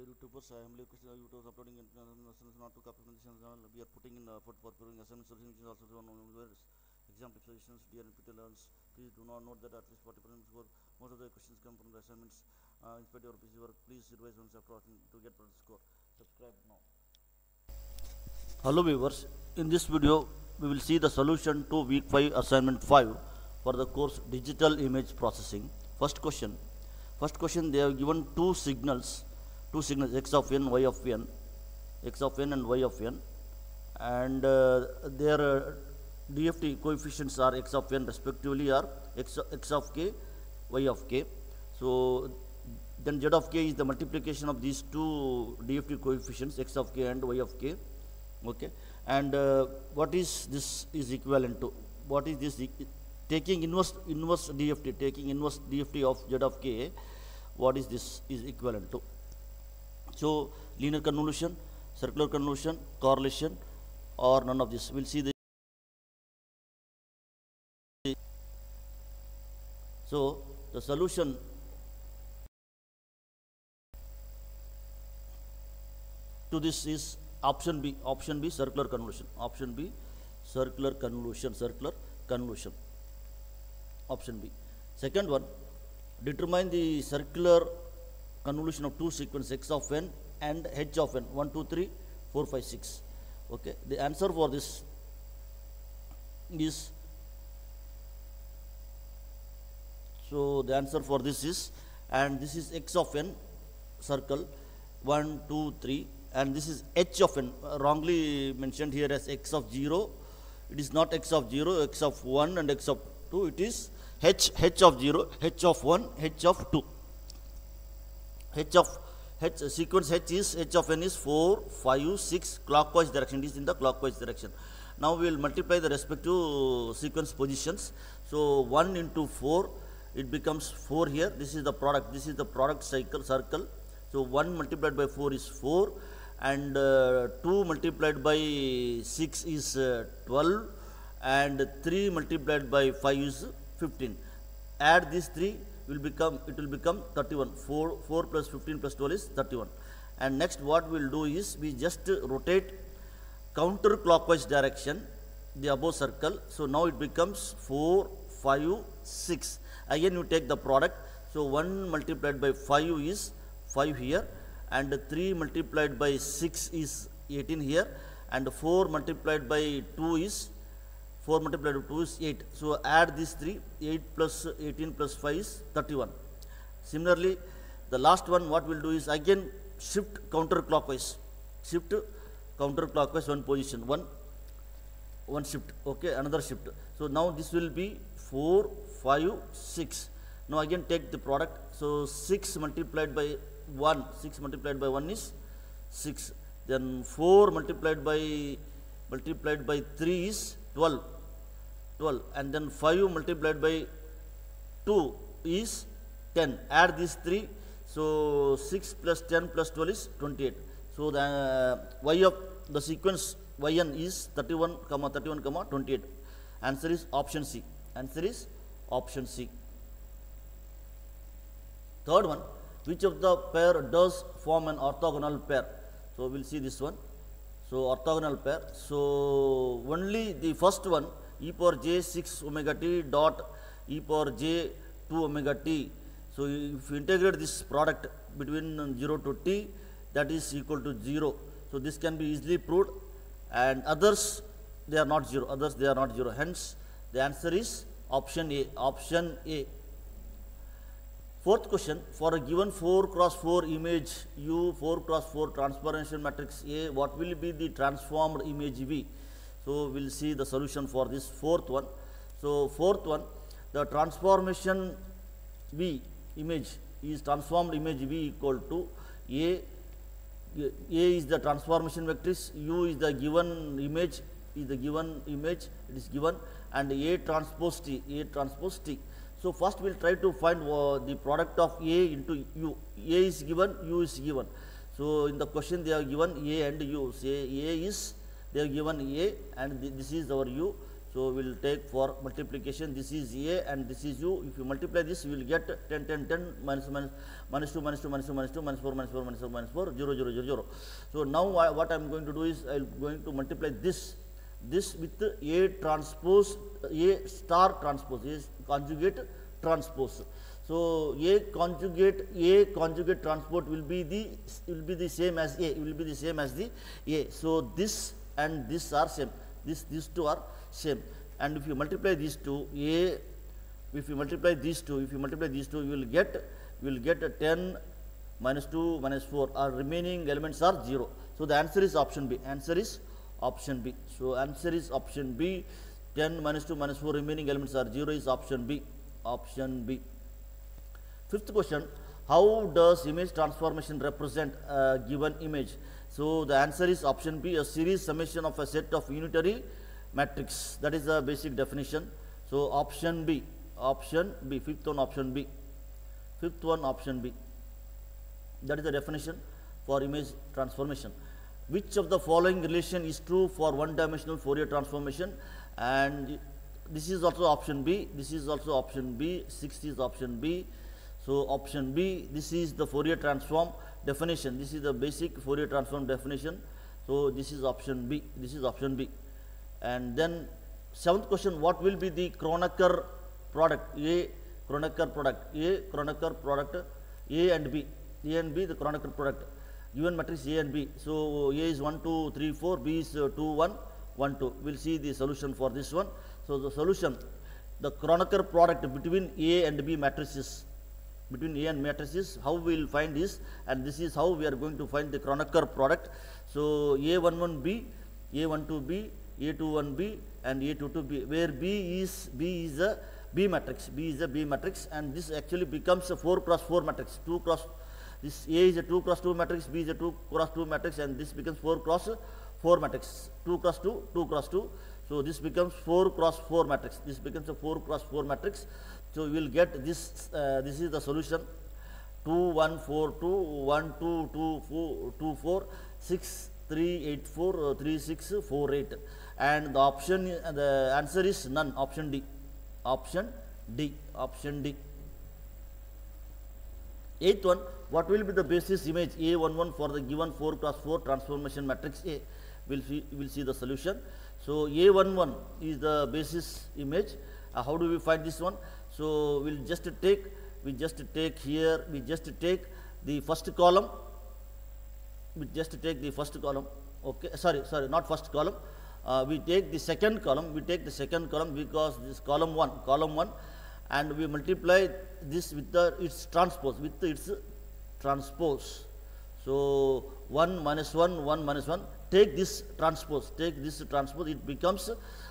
Dear YouTubers, I am requesting our YouTubers uploading information not to copy from this channel. We are putting in uh, effort for preparing assignment solution, which is also one of the exam solutions. Dear NPTEL learners, please do not note that at least 40% score. Most of the questions come from the assignments. Uh, in spite of your busy work, please revise once after watching to get better score. Subscribe now. Hello viewers, in this video we will see the solution to week 5 assignment 5 for the course digital image processing. First question, first question they have given two signals, two signals x of n, y of n, x of n and y of n. And uh, their uh, DFT coefficients are x of n respectively are x, x of k, y of k. So then z of k is the multiplication of these two DFT coefficients x of k and y of k. Okay? And uh, what is this is equivalent to? What is this e- taking inverse inverse dft taking inverse dft of z of k what is this is equivalent to so linear convolution circular convolution correlation or none of this we'll see the so the solution to this is option B. Option B, circular convolution. Option B, circular convolution. Circular convolution. Option B. Second one, determine the circular convolution of two sequence x of n and h of n. 1, 2, 3, 4, 5, 6. Okay. The answer for this is so the answer for this is and this is x of n circle 1 2 3 and this is h of n uh, wrongly mentioned here as x of 0 it is not x of 0 x of 1 and x of 2 it is h h of 0 h of 1 h of 2 h of h sequence h is h of n is 4 5 6 clockwise direction. It is in the clockwise direction. Now we will multiply the respective sequence positions. So 1 into 4 it becomes 4 here. This is the product this is the product cycle circle. So 1 multiplied by 4 is 4 and uh, 2 multiplied by 6 is uh, 12 and 3 multiplied by 5 is 15 add these 3 will become it will become 31 4 4 plus 15 plus 12 is 31 and next what we will do is we just rotate counterclockwise direction the above circle. So now it becomes 4 5 6 again you take the product. So 1 multiplied by 5 is 5 here. And 3 multiplied by 6 is 18 here. And 4 multiplied by 2 is 4 multiplied by 2 is 8 so add these 3 8 plus 18 plus 5 is 31 similarly the last one what we'll do is again shift counterclockwise. Shift counterclockwise one position one one shift okay another shift. So now this will be 4 5 6 now again take the product. So 6 multiplied by 1 6 multiplied by 1 is 6 then 4 multiplied by multiplied by 3 is 12 12 and then 5 multiplied by 2 is 10 add these 3 so 6 plus 10 plus 12 is 28 so the uh, y of the sequence yn is 31 comma 31 comma 28 answer is option c. Answer is option c. Third one which of the pair does form an orthogonal pair? So we'll see this one. So orthogonal pair. So only the first one e power j 6 omega t dot e power j 2 omega t. So if you integrate this product between uh, 0 to t that is equal to 0 so this can be easily proved. And others they are not 0 others they are not 0 hence the answer is option a option a. Fourth question, for a given 4 cross 4 image U 4 cross 4 transformation matrix A, what will be the transformed image V? So, we will see the solution for this fourth one. So, fourth one, the transformation V image is transformed image V equal to A, A is the transformation matrix, U is the given image, is the given image, it is given and A transpose T, A transpose T. So, first we will try to find uh, the product of A into U. A is given, U is given. So, in the question they are given A and U. Say A is they have given A and th this is our U. So we'll take for multiplication, this is A and this is U. If you multiply this, you will get 10, 10, 10, minus, minus, minus 2, minus 2, minus 2, minus 2, minus 4, minus 4, minus 4, minus 4, 0, 0, 0, 0. So now I, what I am going to do is I am going to multiply this, this with A transpose, A star transpose, A conjugate transpose. So A conjugate, A conjugate transpose will be the, will be the same as A, will be the same as the A. So this and this are same, this, these two are same. And if you multiply these two, A, if you multiply these two, if you multiply these two, you will get, you will get a 10 minus 2 minus 4, our remaining elements are 0. So the answer is option B, answer is option B. So answer is option B, 10 minus 2 minus 4 remaining elements are 0 is option B, option B. Fifth question, how does image transformation represent a given image? So the answer is option B, a series summation of a set of unitary matrix. That is the basic definition. So option B, option B, fifth one option B, fifth one option B. That is the definition for image transformation. Which of the following relation is true for one dimensional Fourier transformation? And this is also option B, this is also option B, sixth is option B. So option B, this is the Fourier transform definition. This is the basic Fourier transform definition. So this is option B, this is option B. And then seventh question, what will be the Kronecker product? A Kronecker product, A Kronecker product, A and B, A and B the Kronecker product. Given matrix A and B. So A is 1, 2, 3, 4, B is uh, 2, 1, 1, 2. We'll see the solution for this one. So the solution, the Kronecker product between A and B matrices between A and matrices, how we will find this and this is how we are going to find the Kronecker product. So A11B, A12B, a21b and A22b, where B is B is a B matrix, B is a B matrix, and this actually becomes a 4 cross 4 matrix. 2 cross this A is a 2 cross 2 matrix, B is a 2 cross 2 matrix, and this becomes 4 cross 4 matrix. 2 cross 2, 2 cross 2. So this becomes 4 cross 4 matrix. This becomes a 4 cross 4 matrix. So we will get this. Uh, this is the solution. 2 1 4 2 1 2 2 4 2 4 6 3 8 4 uh, 3 6 4 8 and the option the answer is none. Option D. Option D. Option D. Eighth one what will be the basis image? A11 for the given 4 cross 4 transformation matrix A. We'll see we'll see the solution. So A11 is the basis image. Uh, how do we find this one so we'll just take we just take here we just take the first column. We just take the first column. Okay sorry sorry not first column. Uh, we take the second column, we take the second column because this column 1, column 1 and we multiply this with the its transpose, with its transpose. So 1 minus 1, 1 minus 1, take this transpose, take this transpose, it becomes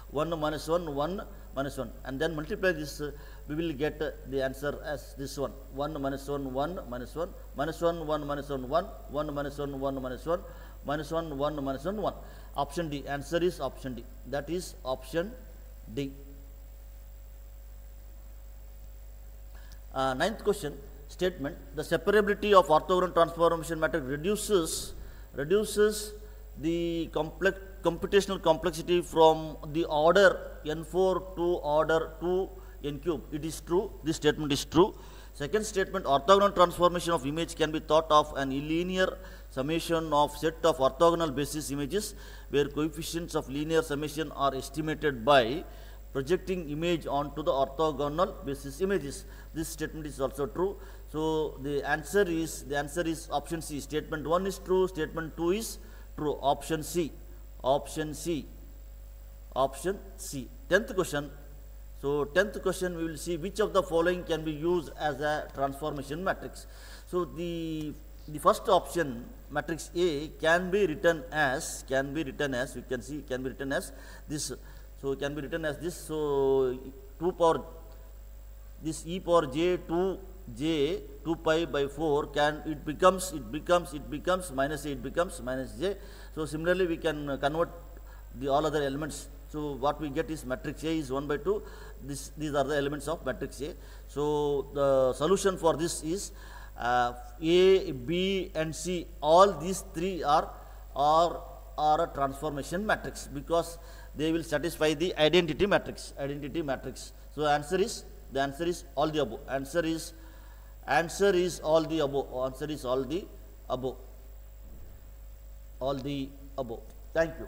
1 minus 1, 1 minus 1 and then multiply this, uh, we will get the answer as this one, 1 minus 1, 1 minus 1, minus 1, 1 minus 1, 1, 1 minus 1, 1 minus 1, minus 1, 1 minus 1, 1. Option D. Answer is option D. That is option D. Uh, ninth question statement the separability of orthogonal transformation matrix reduces reduces the complex computational complexity from the order n4 to order 2 n cube it is true this statement is true second statement orthogonal transformation of image can be thought of an linear summation of set of orthogonal basis images where coefficients of linear summation are estimated by projecting image onto the orthogonal basis images. This statement is also true. So the answer is the answer is option C. Statement 1 is true, statement 2 is true. Option C. Option C. Option C. Tenth question. So tenth question we will see which of the following can be used as a transformation matrix. So the the first option matrix A can be written as can be written as you can see can be written as this. So can be written as this. So 2 power this e power j 2 j 2 pi by 4 can it becomes it becomes it becomes minus a it becomes minus j. So similarly we can convert the all other elements. So what we get is matrix a is 1 by 2 this these are the elements of matrix a so the solution for this is uh, A, B and C, all these three are, are, are a transformation matrix because they will satisfy the identity matrix. Identity matrix. So answer is the answer is all the above. Answer is answer is all the above. Answer is all the above. All the above. Thank you.